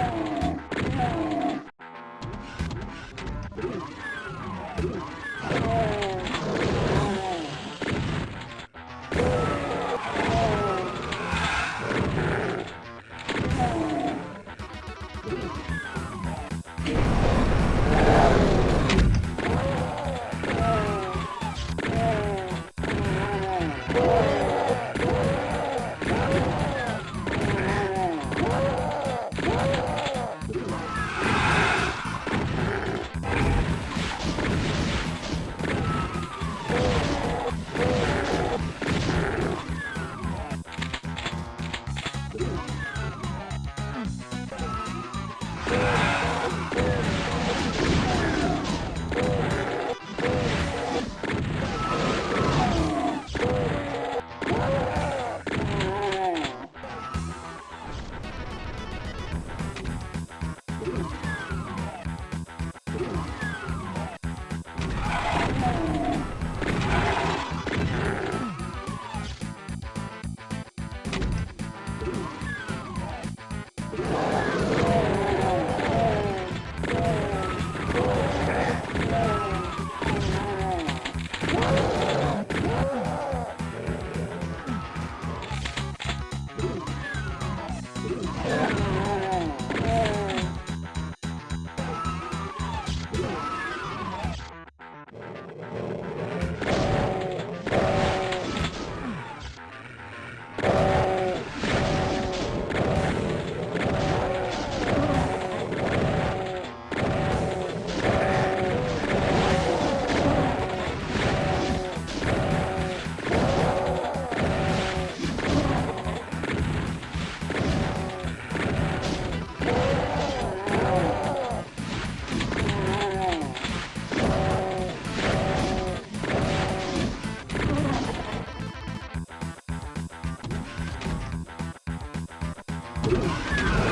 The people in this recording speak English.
you Oh, my God.